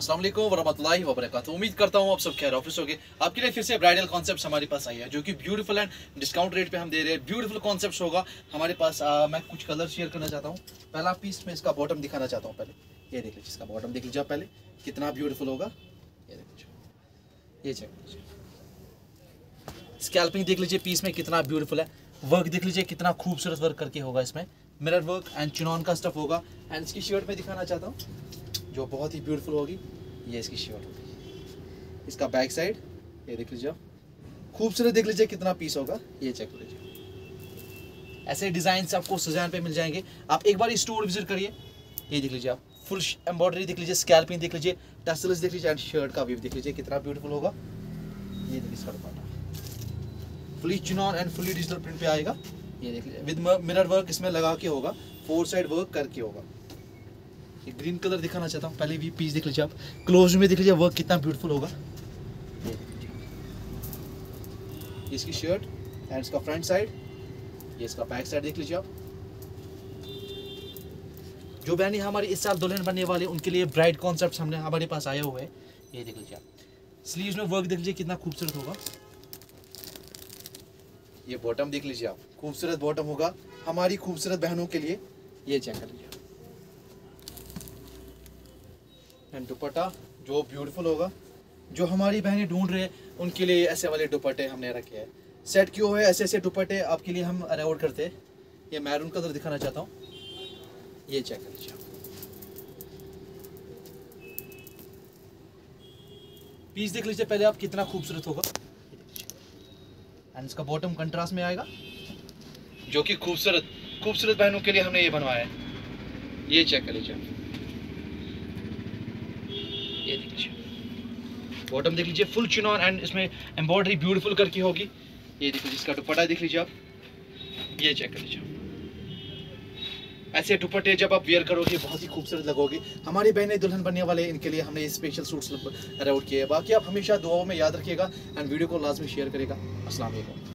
अस्सलाम वरहमतुल्लाहि वबरकातुहू। उम्मीद करता हूँ आप सब खैर ऑफ़िस हो गए आपके लिए फिर से ब्राइडल कॉन्सेप्ट हमारे पास आई है जो कि ब्यूटीफुल एंड डिस्काउंट रेट पे हम दे रहे हैं। ब्यूटीफुल कॉन्सेप्ट होगा। हमारे पास आ, मैं कुछ कलर शेयर करना चाहता हूँ। पहला पीस में इसका बॉटम दिखाना चाहता हूँ पहले। ये देख लीजिए इसका बॉटम देख लीजिए पहले। कितना ब्यूटीफुल होगा। ये देख लीजिए। ये चेक कीजिए। स्कैल्पिंग देख लीजिए पीस में कितना ब्यूटीफुल है। वर्क देख लीजिए कितना खूबसूरत वर्क करके होगा इसमें। मिरर वर्क एंड चिनॉन का स्टफ़ होगा। एंड इसकी शर्ट में दिखाना चाहता हूँ। जो बहुत ही ब्यूटीफुल होगी, ये इसकी शर्ट होगी। इसका बैक साइड ये देख लीजिए खूबसूरत देख लीजिए कितना पीस होगा, ये चेक कर लीजिए। ऐसे डिज़ाइन आपको सुजैन पे मिल जाएँगे। आप एक बार स्टोर विज़िट करिए। ये देख लीजिए आप फुल एम्ब्रॉयडरी देख लीजिए स्कैल्पिंग देख लीजिए टसल्स देख लीजिए एंड शर्ट का व्यू देख लीजिए, कितना ब्यूटीफुल होगा। ये देखिए इसका दुपट्टा। Fully chiffon and fully digital print पे आएगा। ये देख लीजिए विद मिरर वर्क इसमें लगा के होगा फोर साइड वर्क करके होगा। ये ग्रीन कलर दिखाना चाहता हूँ। पहले भी पीस देख लीजिए आप। क्लोज में देख लीजिए वर्क कितना ब्यूटीफुल होगा। ये इसकी शर्ट एंड इसका फ्रंट साइड ये इसका बैक साइड देख लीजिए आप। जो बहनी हमारी इस साल दुल्हन बनने वाले उनके लिए ब्राइट कॉन्सेप्ट हमने हमारे पास आया हुआ है। ये देख लीजिए आप। स्लीव्स में वर्क देख लीजिए, कितना खूबसूरत होगा। ये बॉटम देख लीजिए आप। खूबसूरत बॉटम होगा हमारी खूबसूरत बहनों के लिए। ये चेक कर लीजिए। एंड दुपट्टा, जो ब्यूटीफुल होगा। जो हमारी बहनें ढूंढ रहे हैं, उनके लिए ऐसे वाले दुपट्टे हमने रखे हैं। सेट क्यों है? ऐसे ऐसे दुपट्टे आपके लिए हम अरेवॉर्ड करते हैं। ये मैरून कलर दिखाना चाहता हूँ। ये चेक कर लीजिए पीस देख लीजिए, पहले आप कितना खूबसूरत होगा। एंड इसका बॉटम कंट्रास्ट में आएगा। जो कि खूबसूरत खूबसूरत बहनों के लिए हमने ये बनवाया है। ये चेक कर लीजिए ये देख लीजिए। बॉटम देख लीजिए फुल चिनॉन एंड इसमें एम्ब्रॉयडरी ब्यूटीफुल करके होगी। ये देख लीजिए इसका दुपट्टा देख लीजिए आप। ये चेक कर लीजिए ऐसे दुपट्टे जब आप वेयर करोगे, बहुत ही खूबसूरत लगोगे। हमारी बहनें दुल्हन बनने वाले, इनके लिए हमने स्पेशल सूट्स अराउट किए बाकी आप हमेशा दुआओं में याद रखिएगा एंड वीडियो को लाजमी शेयर करेगा वालेकुम।